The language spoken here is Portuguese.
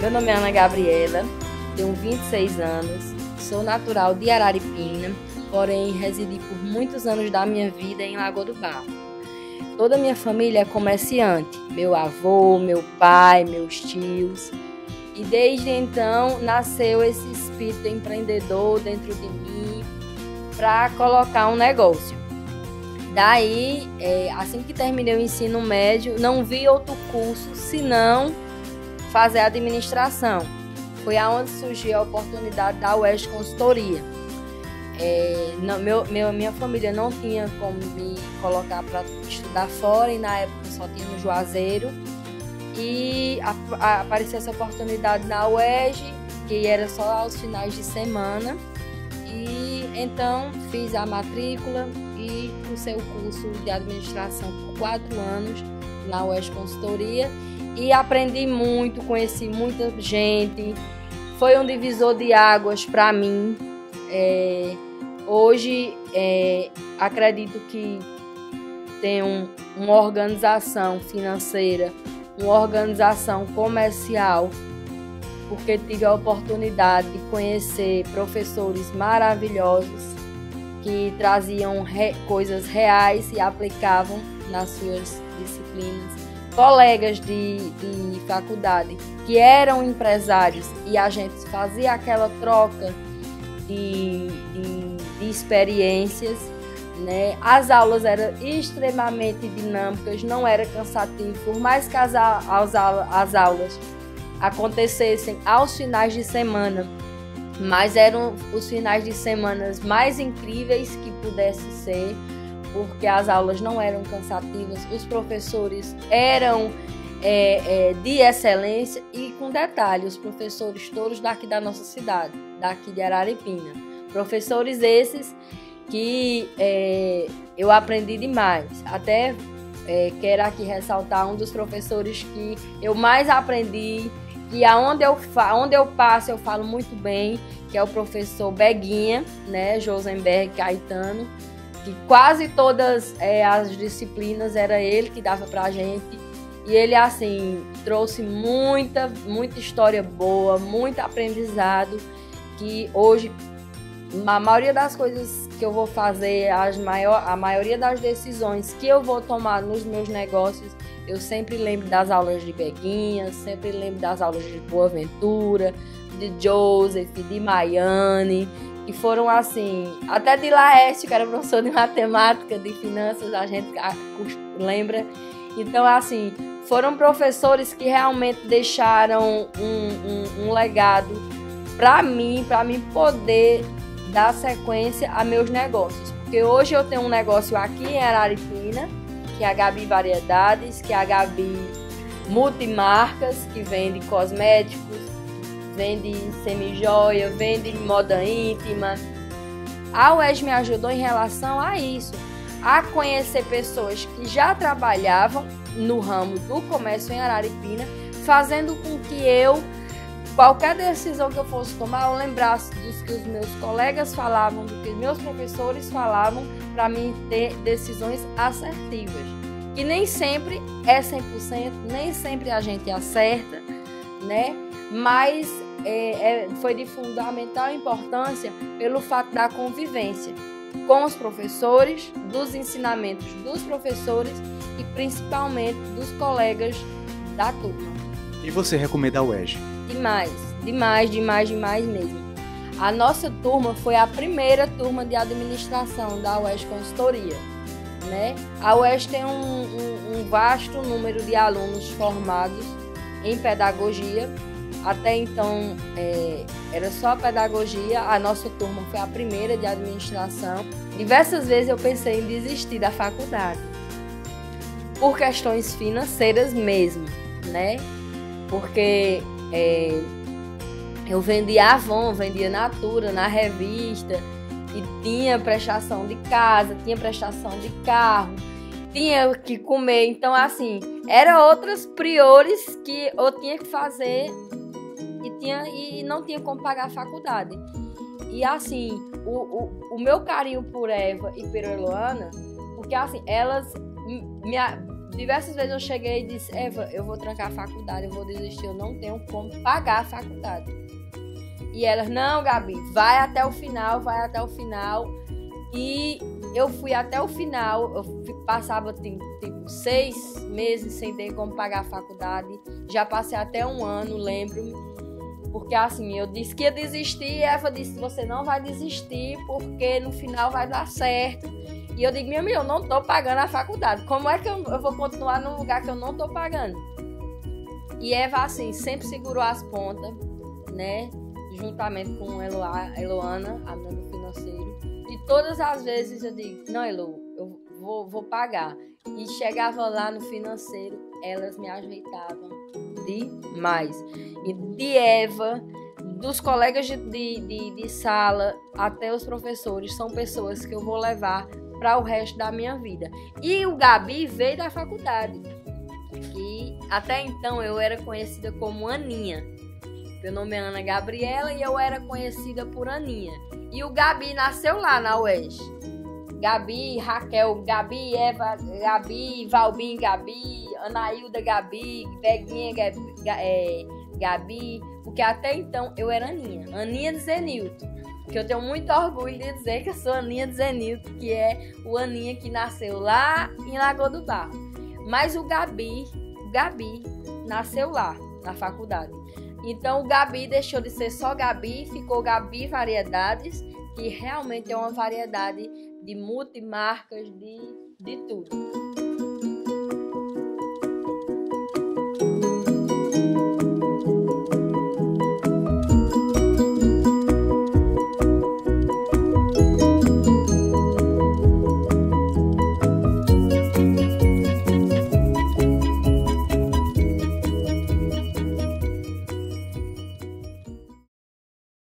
Meu nome é Ana Gabriela, tenho 26 anos, sou natural de Araripina, porém residi por muitos anos da minha vida em Lagoa do Barro. Toda a minha família é comerciante, meu avô, meu pai, meus tios. E desde então nasceu esse espírito empreendedor dentro de mim para colocar um negócio. Daí, é, assim que terminei o ensino médio, não vi outro curso senão fazer administração. Foi aonde surgiu a oportunidade da West Consultoria. É, não, meu, meu, minha família não tinha como me colocar para estudar fora e na época só tinha no Juazeiro. E a, a, apareceu essa oportunidade na UEG, que era só aos finais de semana. E então fiz a matrícula e o curso de administração por quatro anos na UES Consultoria e aprendi muito, conheci muita gente. Foi um divisor de águas para mim. É, hoje é, acredito que tenho uma organização financeira, uma organização comercial, porque tive a oportunidade de conhecer professores maravilhosos que traziam re, coisas reais e aplicavam nas suas disciplinas colegas de, de faculdade que eram empresários e a gente fazia aquela troca de, de, de experiências. Né? As aulas eram extremamente dinâmicas, não era cansativo, por mais que as, as, as aulas acontecessem aos finais de semana, mas eram os finais de semana mais incríveis que pudesse ser porque as aulas não eram cansativas, os professores eram é, é, de excelência e com detalhe, os professores todos daqui da nossa cidade, daqui de Araripina. Professores esses que é, eu aprendi demais. Até é, quero aqui ressaltar um dos professores que eu mais aprendi e aonde eu, onde eu passo eu falo muito bem, que é o professor Beguinha, né, Josenberg Caetano que quase todas é, as disciplinas era ele que dava pra gente. E ele, assim, trouxe muita, muita história boa, muito aprendizado, que hoje, a maioria das coisas que eu vou fazer, as maior, a maioria das decisões que eu vou tomar nos meus negócios, eu sempre lembro das aulas de Beguinha, sempre lembro das aulas de Boaventura, de Joseph, de Maiane, e foram assim, até de Laeste, que era professor de matemática, de finanças, a gente lembra. Então, assim, foram professores que realmente deixaram um, um, um legado para mim, para mim poder dar sequência a meus negócios. Porque hoje eu tenho um negócio aqui em Araripina, que é a Gabi Variedades, que é a Gabi Multimarcas, que vende cosméticos, vende semijoia, vende moda íntima. A UES me ajudou em relação a isso, a conhecer pessoas que já trabalhavam no ramo do comércio em Araripina, fazendo com que eu, qualquer decisão que eu fosse tomar, eu lembrasse dos que os meus colegas falavam, do que os meus professores falavam, para mim ter decisões assertivas. Que nem sempre é 100%, nem sempre a gente acerta, né? Mas é, é, foi de fundamental importância pelo fato da convivência com os professores, dos ensinamentos dos professores e principalmente dos colegas da turma. E você recomenda a UEG? Demais, demais, demais, demais mesmo. A nossa turma foi a primeira turma de administração da UES Consultoria. Né? A UES tem um, um, um vasto número de alunos formados em pedagogia até então é, era só pedagogia, a nossa turma foi a primeira de administração. Diversas vezes eu pensei em desistir da faculdade, por questões financeiras mesmo, né? Porque é, eu vendia Avon, vendia Natura na revista, e tinha prestação de casa, tinha prestação de carro, tinha que comer. Então, assim, eram outras priores que eu tinha que fazer tinha, e não tinha como pagar a faculdade. E assim, o, o, o meu carinho por Eva e por Eloana, porque assim, elas me, diversas vezes eu cheguei e disse: Eva, eu vou trancar a faculdade, eu vou desistir, eu não tenho como pagar a faculdade. E elas: Não, Gabi, vai até o final, vai até o final. E eu fui até o final, eu passava tipo, seis meses sem ter como pagar a faculdade. Já passei até um ano, lembro-me. Porque assim, eu disse que ia desistir e Eva disse: Você não vai desistir porque no final vai dar certo. E eu digo: Meu amigo, eu não tô pagando a faculdade. Como é que eu, eu vou continuar num lugar que eu não tô pagando? E Eva, assim, sempre segurou as pontas, né? Juntamente com Eloa, Eloana, a menina do financeiro. E todas as vezes eu digo: Não, Elo, eu vou, vou pagar. E chegava lá no financeiro, elas me ajeitavam demais. E de Eva, dos colegas de, de, de, de sala até os professores, são pessoas que eu vou levar para o resto da minha vida. E o Gabi veio da faculdade. E até então eu era conhecida como Aninha. Meu nome é Ana Gabriela e eu era conhecida por Aninha. E o Gabi nasceu lá na UES. Gabi, Raquel, Gabi, Eva, Gabi, Valbim, Gabi, Anailda, Gabi, Beguinha, Gabi, é, Gabi, porque até então eu era Aninha, Aninha de Zenilton, que eu tenho muito orgulho de dizer que eu sou Aninha de Zenilton, que é o Aninha que nasceu lá em Lagoa do Barro. Mas o Gabi, Gabi nasceu lá, na faculdade. Então o Gabi deixou de ser só Gabi, ficou Gabi Variedades, que realmente é uma variedade de multimarcas, de, de tudo.